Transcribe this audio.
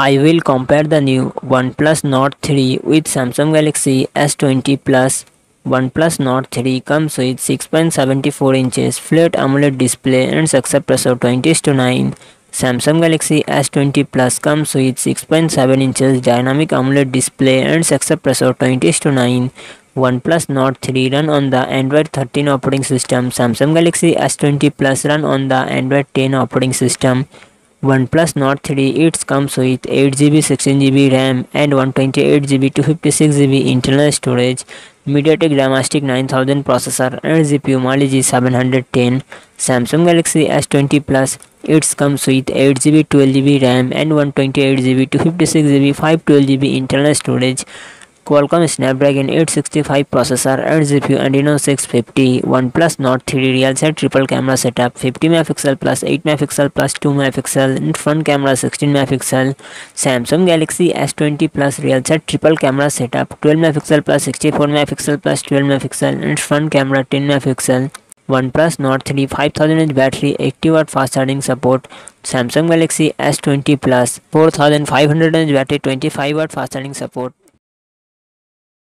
I will compare the new OnePlus Nord 3 with Samsung Galaxy S20 Plus. OnePlus Nord 3 comes with 6.74 inches flat AMOLED display and success ratio 20 to 9. Samsung Galaxy S20 Plus comes with 6.7 inches dynamic AMOLED display and success ratio 20 to 9. OnePlus Nord 3 run on the Android 13 operating system. Samsung Galaxy S20 Plus run on the Android 10 operating system. OnePlus Nord 3 it comes with 8GB 16GB RAM and 128GB 256GB internal storage MediaTek Dimensity 9000 processor and GPU Mali G710 Samsung Galaxy S20 Plus it comes with 8GB 12GB RAM and 128GB 256GB 512GB internal storage Qualcomm Snapdragon 865 processor and GPU Adreno 650 OnePlus Nord 3 real set triple camera setup 50 megapixel plus 8 megapixel plus 2 megapixel and front camera 16 megapixel Samsung Galaxy S20 plus real set triple camera setup 12 megapixel plus 64 megapixel plus 12 megapixel and front camera 10 megapixel OnePlus Nord 3 5000 mAh battery 80 watt fast charging support Samsung Galaxy S20 Plus 4500 mAh battery 25 watt fast charging support